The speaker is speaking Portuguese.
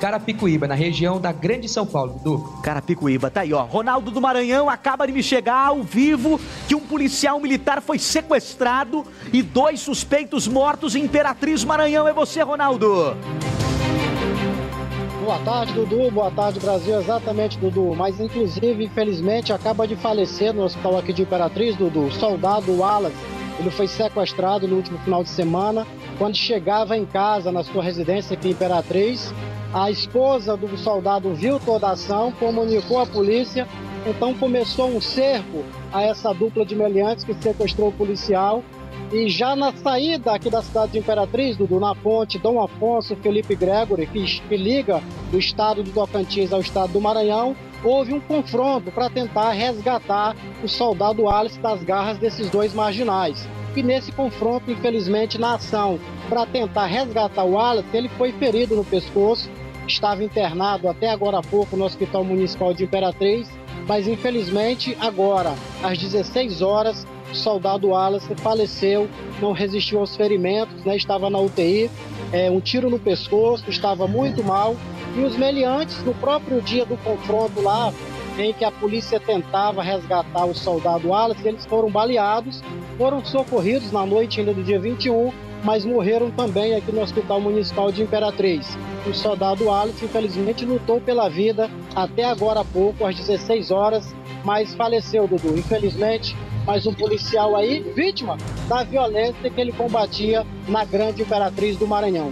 Carapicuíba, na região da Grande São Paulo, Dudu. Carapicuíba, tá aí, ó. Ronaldo do Maranhão acaba de me chegar ao vivo que um policial militar foi sequestrado e dois suspeitos mortos em Imperatriz Maranhão. É você, Ronaldo. Boa tarde, Dudu. Boa tarde, Brasil. Exatamente, Dudu. Mas, inclusive, infelizmente, acaba de falecer no hospital aqui de Imperatriz, Dudu. O soldado Wallace. Ele foi sequestrado no último final de semana, quando chegava em casa, na sua residência aqui em Imperatriz. A esposa do soldado viu toda a ação, comunicou à polícia, então começou um cerco a essa dupla de meliantes que sequestrou o policial e já na saída aqui da cidade de Imperatriz, Dudu, na ponte Dom Afonso Felipe Gregory, que, que liga o estado do Tocantins ao estado do Maranhão, houve um confronto para tentar resgatar o soldado Alice das garras desses dois marginais. E nesse confronto, infelizmente, na ação para tentar resgatar o Alice, ele foi ferido no pescoço, estava internado até agora há pouco no Hospital Municipal de Imperatriz, mas infelizmente agora, às 16 horas, o soldado Wallace faleceu, não resistiu aos ferimentos, né? estava na UTI, é, um tiro no pescoço, estava muito mal. E os meliantes, no próprio dia do confronto lá, em que a polícia tentava resgatar o soldado Wallace, eles foram baleados, foram socorridos na noite ainda do dia 21, mas morreram também aqui no Hospital Municipal de Imperatriz. O soldado Wallace, infelizmente, lutou pela vida até agora há pouco, às 16 horas, mas faleceu, Dudu. Infelizmente, mais um policial aí, vítima da violência que ele combatia na grande Imperatriz do Maranhão.